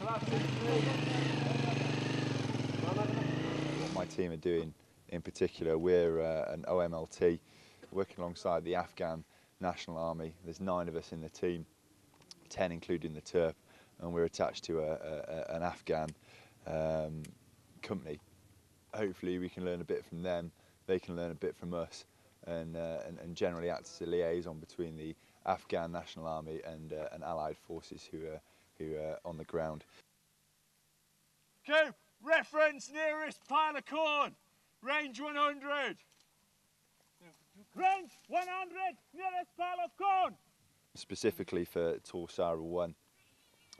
What my team are doing in particular, we're uh, an OMLT working alongside the Afghan National Army. There's nine of us in the team, 10 including the TERP, and we're attached to a, a, an Afghan um, company. Hopefully we can learn a bit from them, they can learn a bit from us, and, uh, and, and, generally act as a liaison between the Afghan National Army and, uh, and allied forces who are, who are on the ground. Go! Reference nearest pile of corn! Range 100! Range 100! Nearest pile of corn! Specifically for Torsara 1,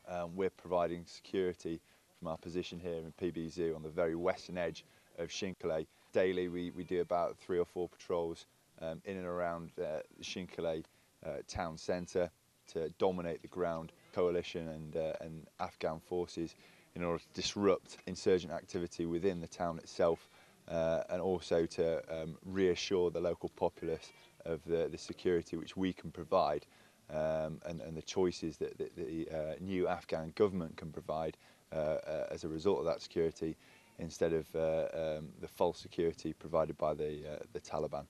um, we're providing security from our position here in PB Zoo on the very western edge of Shinkaleh. Daily we, we do about three or four patrols um, in and around uh, Shinkaleh uh, town centre to dominate the ground. Coalition and, uh, and Afghan forces in order to disrupt insurgent activity within the town itself uh, and also to um, reassure the local populace of the, the security which we can provide um, and, and the choices that, that the uh, new Afghan government can provide uh, uh, as a result of that security instead of uh, um, the false security provided by the, uh, the Taliban.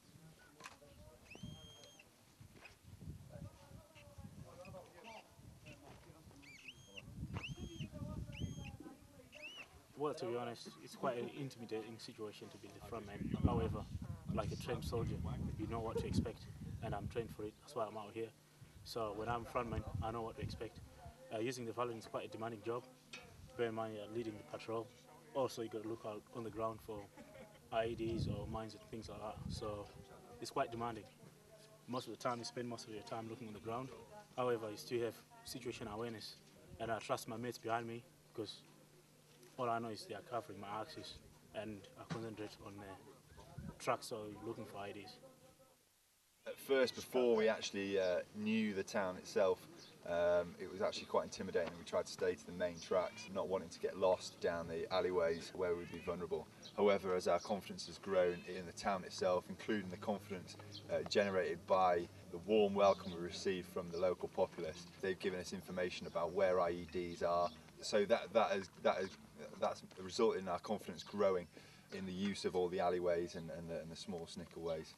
Well, to be honest, it's quite an intimidating situation to be the front man. However, like a trained soldier, you know what to expect, and I'm trained for it. That's why I'm out here. So when I'm front frontman, I know what to expect. Uh, using the Vallon is quite a demanding job. Bear in mind, you're leading the patrol. Also, you got to look out on the ground for IEDs or mines and things like that. So it's quite demanding. Most of the time, you spend most of your time looking on the ground. However, you still have situation awareness, and I trust my mates behind me because all I know is they are covering my axis and I concentrate on the trucks or looking for IDs. At first, before we actually uh, knew the town itself, um, it was actually quite intimidating. We tried to stay to the main tracks, not wanting to get lost down the alleyways where we'd be vulnerable. However, as our confidence has grown in the town itself, including the confidence uh, generated by the warm welcome we received from the local populace, they've given us information about where IEDs are. So that that has that has that's resulted in our confidence growing in the use of all the alleyways and, and, the, and the small snicker ways.